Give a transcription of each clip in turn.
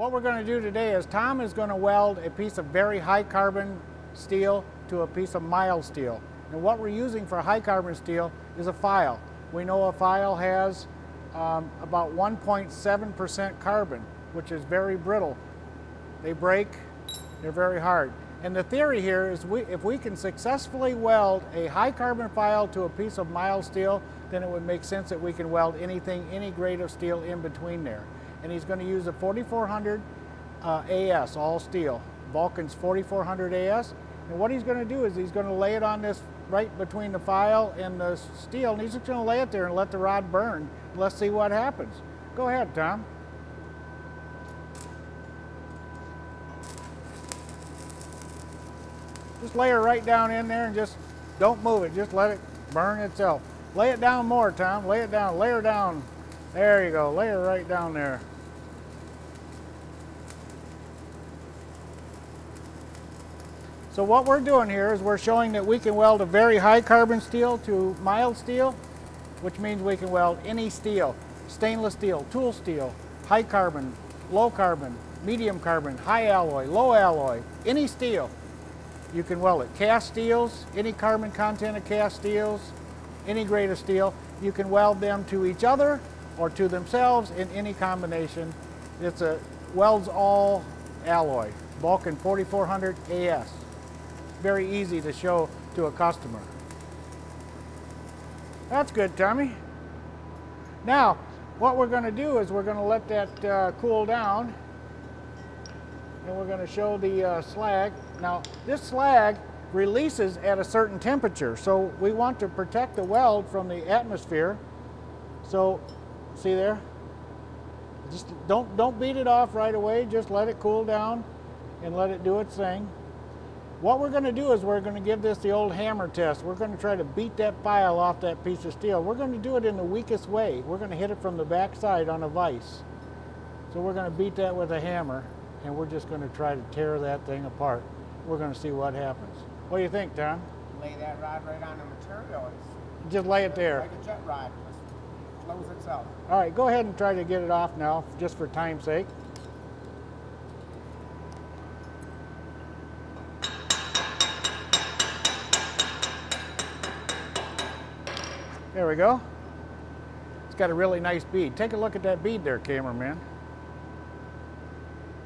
What we're going to do today is Tom is going to weld a piece of very high carbon steel to a piece of mild steel. And what we're using for high carbon steel is a file. We know a file has um, about 1.7% carbon, which is very brittle. They break, they're very hard. And the theory here is we, if we can successfully weld a high carbon file to a piece of mild steel, then it would make sense that we can weld anything, any grade of steel in between there. And he's going to use a 4400 uh, AS, all steel. Vulcan's 4400 AS. And what he's going to do is he's going to lay it on this right between the file and the steel, and he's just going to lay it there and let the rod burn. Let's see what happens. Go ahead, Tom. Just lay her right down in there and just don't move it. Just let it burn itself. Lay it down more, Tom. Lay it down. Lay her down. There you go. Lay her right down there. So what we're doing here is we're showing that we can weld a very high carbon steel to mild steel, which means we can weld any steel, stainless steel, tool steel, high carbon, low carbon, medium carbon, high alloy, low alloy, any steel. You can weld it. Cast steels, any carbon content of cast steels, any grade of steel, you can weld them to each other or to themselves in any combination. It's a welds all alloy, Vulcan 4400 AS. Very easy to show to a customer. That's good, Tommy. Now, what we're going to do is we're going to let that uh, cool down and we're going to show the uh, slag. Now, this slag releases at a certain temperature, so we want to protect the weld from the atmosphere. So, see there? Just don't, don't beat it off right away, just let it cool down and let it do its thing. What we're going to do is we're going to give this the old hammer test. We're going to try to beat that file off that piece of steel. We're going to do it in the weakest way. We're going to hit it from the back side on a vise. So we're going to beat that with a hammer and we're just going to try to tear that thing apart. We're going to see what happens. What do you think, Tom? Lay that rod right on the material. It's Just lay it there. like a jet rod. Flows itself. All right, go ahead and try to get it off now, just for time's sake. There we go. It's got a really nice bead. Take a look at that bead there, cameraman.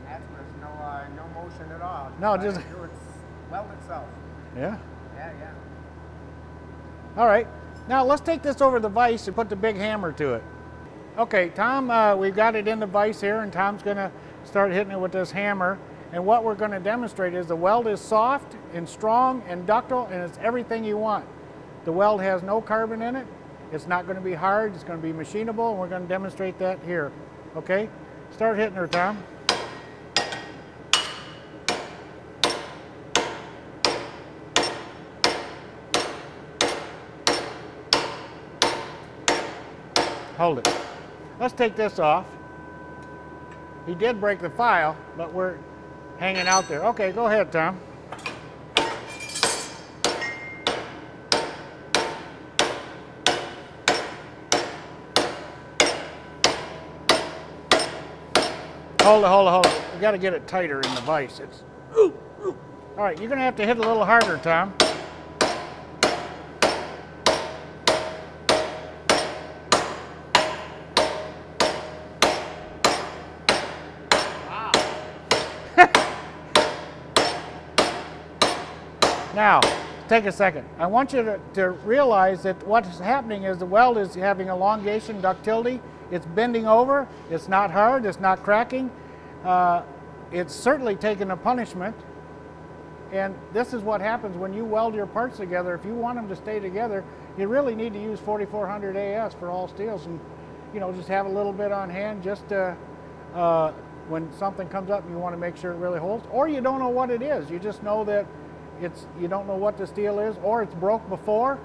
That's where there's no, uh, no motion at all. No, just- it its weld itself. Yeah? Yeah, yeah. All right. Now let's take this over the vise and put the big hammer to it. Okay, Tom, uh, we've got it in the vise here, and Tom's going to start hitting it with this hammer. And what we're going to demonstrate is the weld is soft and strong and ductile, and it's everything you want. The weld has no carbon in it. It's not going to be hard. It's going to be machinable, and we're going to demonstrate that here. Okay? Start hitting her, Tom. Hold it. Let's take this off. He did break the file, but we're hanging out there. Okay, go ahead, Tom. Hold it, hold it, hold it. We got to get it tighter in the vise. It's. All right, you're going to have to hit a little harder, Tom. Now, take a second. I want you to, to realize that what's happening is the weld is having elongation, ductility. It's bending over. It's not hard. It's not cracking. Uh, it's certainly taking a punishment. And this is what happens when you weld your parts together. If you want them to stay together, you really need to use 4400 AS for all steels and, you know, just have a little bit on hand just to, uh, when something comes up and you want to make sure it really holds. Or you don't know what it is. You just know that it's you don't know what the steel is or it's broke before,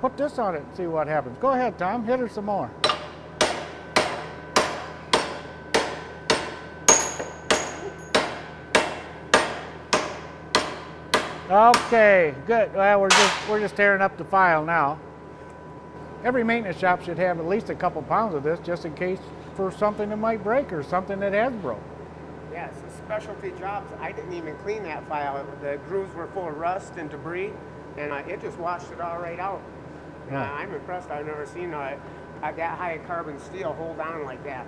put this on it and see what happens. Go ahead, Tom. Hit her some more. Okay, good. Well, we're just we're just tearing up the file now. Every maintenance shop should have at least a couple pounds of this just in case for something that might break or something that has broke. Yes, specialty jobs. I didn't even clean that file. The grooves were full of rust and debris, and uh, it just washed it all right out. Uh, I'm impressed. I've never seen a, uh, that high carbon steel hold on like that.